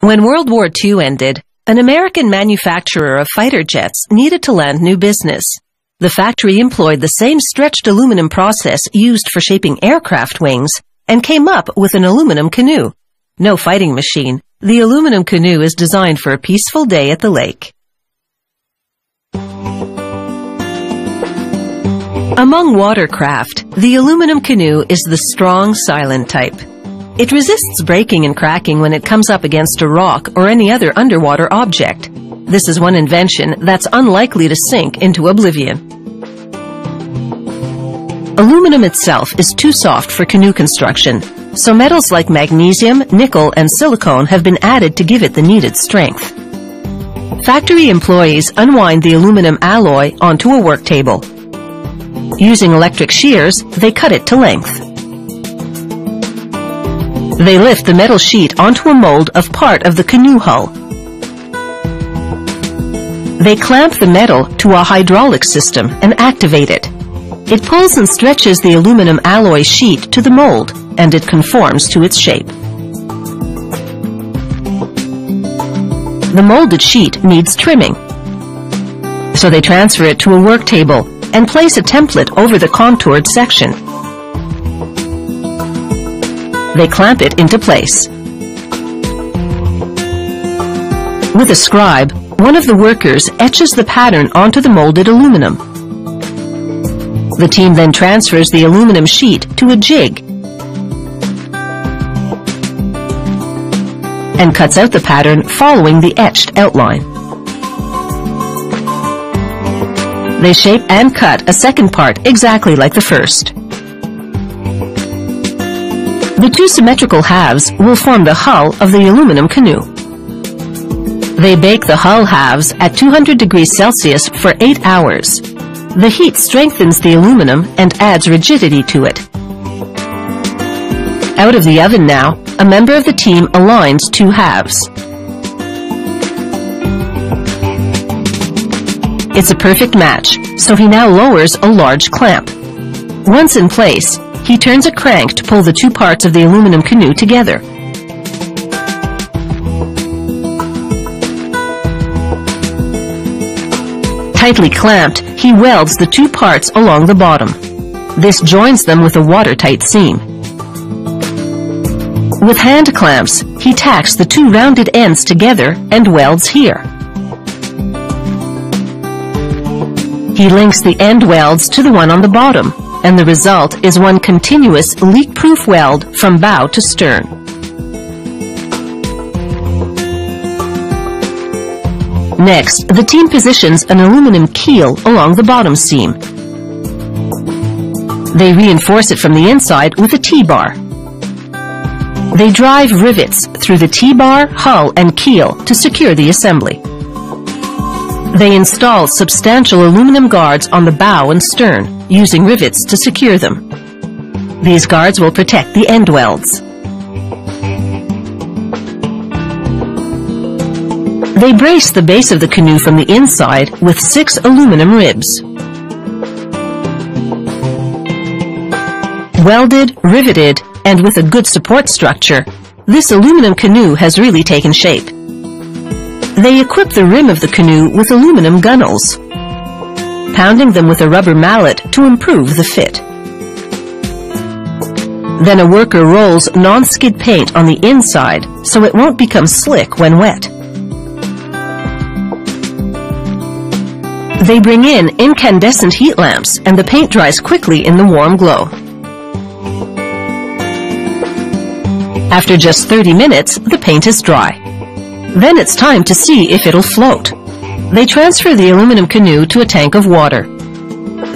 When World War II ended, an American manufacturer of fighter jets needed to land new business. The factory employed the same stretched aluminum process used for shaping aircraft wings and came up with an aluminum canoe. No fighting machine, the aluminum canoe is designed for a peaceful day at the lake. Among watercraft, the aluminum canoe is the strong, silent type. It resists breaking and cracking when it comes up against a rock or any other underwater object. This is one invention that's unlikely to sink into oblivion. Aluminum itself is too soft for canoe construction, so metals like magnesium, nickel, and silicon have been added to give it the needed strength. Factory employees unwind the aluminum alloy onto a work table. Using electric shears, they cut it to length. They lift the metal sheet onto a mold of part of the canoe hull. They clamp the metal to a hydraulic system and activate it. It pulls and stretches the aluminum alloy sheet to the mold, and it conforms to its shape. The molded sheet needs trimming. So they transfer it to a work table and place a template over the contoured section. They clamp it into place. With a scribe, one of the workers etches the pattern onto the molded aluminum. The team then transfers the aluminum sheet to a jig and cuts out the pattern following the etched outline. They shape and cut a second part exactly like the first. The two symmetrical halves will form the hull of the aluminum canoe. They bake the hull halves at 200 degrees Celsius for 8 hours. The heat strengthens the aluminum and adds rigidity to it. Out of the oven now, a member of the team aligns two halves. It's a perfect match, so he now lowers a large clamp. Once in place, he turns a crank to pull the two parts of the aluminum canoe together. Tightly clamped, he welds the two parts along the bottom. This joins them with a watertight seam. With hand clamps, he tacks the two rounded ends together and welds here. He links the end welds to the one on the bottom, and the result is one continuous leak-proof weld from bow to stern. Next, the team positions an aluminum keel along the bottom seam. They reinforce it from the inside with a T-bar. They drive rivets through the T-bar, hull, and keel to secure the assembly. They install substantial aluminum guards on the bow and stern, using rivets to secure them. These guards will protect the end welds. They brace the base of the canoe from the inside with six aluminum ribs. Welded, riveted, and with a good support structure, this aluminum canoe has really taken shape. They equip the rim of the canoe with aluminum gunnels pounding them with a rubber mallet to improve the fit. Then a worker rolls non-skid paint on the inside so it won't become slick when wet. They bring in incandescent heat lamps and the paint dries quickly in the warm glow. After just 30 minutes, the paint is dry. Then it's time to see if it'll float. They transfer the aluminum canoe to a tank of water.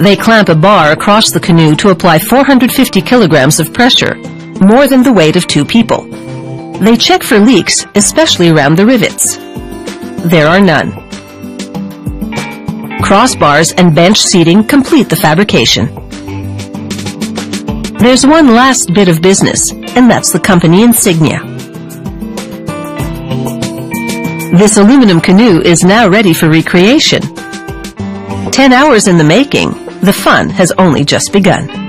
They clamp a bar across the canoe to apply 450 kilograms of pressure, more than the weight of two people. They check for leaks, especially around the rivets. There are none. Crossbars and bench seating complete the fabrication. There's one last bit of business, and that's the company insignia. This aluminum canoe is now ready for recreation. Ten hours in the making, the fun has only just begun.